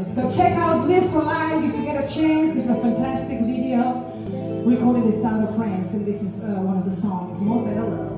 it. So check out Live for Live if you get a chance. It's a fantastic video. Recorded in South of France, and this is uh, one of the songs, More Better Love.